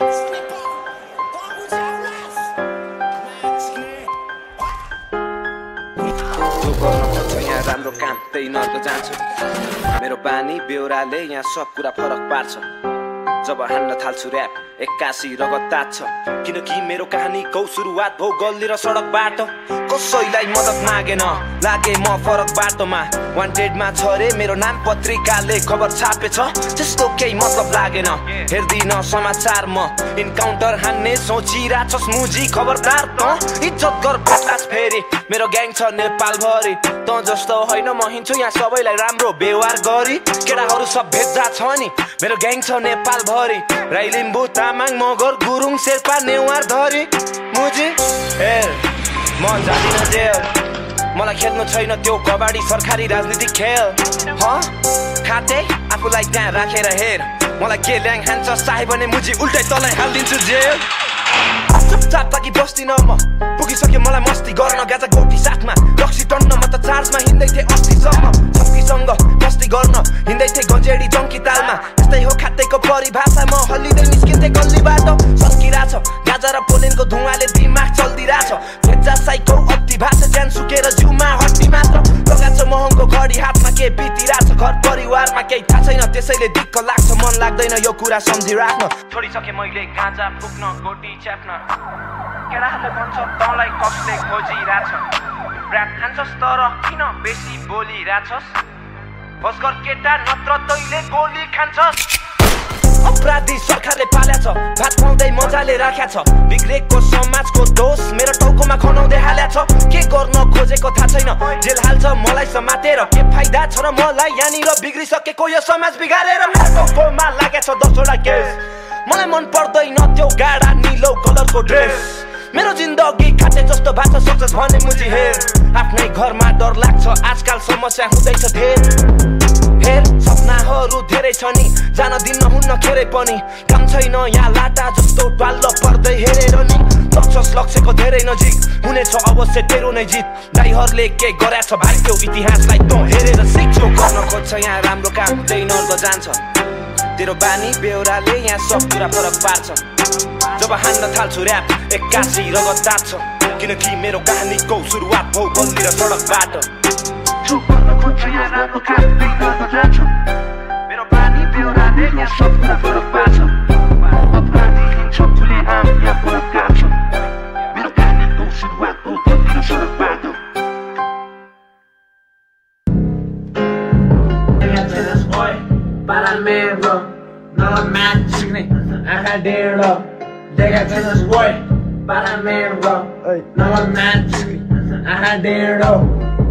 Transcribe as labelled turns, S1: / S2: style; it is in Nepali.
S1: यहाँ राम्रो काम त्यही नर्क जान्छ। मेरो बानी बेहोराले यहाँ सब कुरा फरक पार्छ। जब हान्न थाल्छु ऱ्याप एक्कासी रगत तात्छ। किनकि मेरो कहानीको सुरुवात भो गल्ली र सडक बाटो कसैलाई मद्दत मागेन लागे म फरक बाटोमा। वान्टेडमा छ रे मेरो नाम पत्रिकाले खबर छापेछ। त्यस्तो केही मतलब लागेन। हेर्दिन समाचार म। इन्काउन्टर हान्ने सोचिरहेछस् मुजी खबरदार। त इज्जत गर फेरि मेरो ग्याङ छ नेपालभरि त जस्तो होइन म हिँड्छु यहाँ सबैलाई राम्रो व्यवहार गरी। केटाहरू सब भेट्दा छ नि। मेरो ग्याङ छ नेपालभरि राई लिम्बू तामाङ मगर गुरुङ शेर्पा नेवार धरी। मुजी हेर म जाँदिन जेल। मलाई खेल्नु छैन त्यो कबाडी सरकारी राजनीतिक खेल। ह? खाते? आफूलाई त्यहाँ राखेर हेर। मलाई के ल्याङ हान्छ चाहे भने मुजी उल्टै तलै हालिदिन्छु जेल। चुपचाप ताकि बस्दिन म। पुगिसक्यो मलाई मस्ती गर्न गाजा गोटी साथमा रक्सी टन्न म त चार्जमा हिँड्दै थिएँ अस्तिसम्म छक्कीसँग मस्ती गर्न हिँड्दै थिएँ गजेडी जङ्की तालमा यस्तै हो खातेको परिभाषा म हल्लिँदै निस्किन्थेँ गल्लीबाट सर्किरहेछ गाजा र पोलेनको धुवाले दिमाग चल्दिरहेछ भेजा साइको अति भाषा ज्यान सुकेर जिउमा हड्डी मात्र लगाएको महँगो घडी हातमा के बितिरहेछ घर परिवारमा केही थाहा छैन त्यसैले दिक्क लाग्छ मन लाग्दैन यो कुरा सम्झिराख्न छोडिसकेँ मैले गाँजा फुक्न गोटी च्याप्न केटाहरूले भन्छ तँलाई कसले खोजिरहेछ ऱ्याप खान्छस् तर किन बेसी बोलिरहेछस् बसकर केटा नत्र तैले गोली खान्छस् अपराधी सरकारले पाल्या छ भात खुवाउँदै मजाले राख्या छ बिग्रेको समाजको दोष मेरो टाउकोमा खनाउँदै हाल्या छ के गर्न खोजेको थाहा छैन। जेल हाल्छ मलाई समातेर के फाइदा छ र मलाई यहाँनिर बिग्रिसकेको यो समाज बिगारेर टाउकोमा लागेको छ दसवटा केस। मलाई मन पर्दैन त्यो गाडा निलो कलरको ड्रेस। मेरो जिन्दगी खाटे जस्तो भाषा सोच्छस् भने मुजी हेर। आफ्नै घरमा डर लाग्छ आजकल समस्या हुँदैछ धेर। हेर सपनाहरू धेरै छ नि जान दिन्न हुन्न खेरै पनि। काम छैन यहाँ लाटा जस्तो पाल्ल पर्दै हेरेर नि। सक्छस् लक्ष्यको धेरै नजिक हुनेछ अवश्य तेरो नै जित। दाइहरूले के गरेछ भाइ त्यो इतिहासलाई तँ हेरेर सिक्छौ। गर्न खोज्छ यहाँ राम्रो काम नर्ग जान्छ। तेरो बानी बेहोराले यहाँ सब कुरा फरक पार्छ। जब हान्न थाल्छु ऱ्याप एक्कासी रगत तात्छ किनकि मेरो कहानीको सुरुवात भौ गल्ली र सडकबाट।
S2: la mierda. No manches, ajadero. Llega que nos voy para la mierda. No manches, ajadero.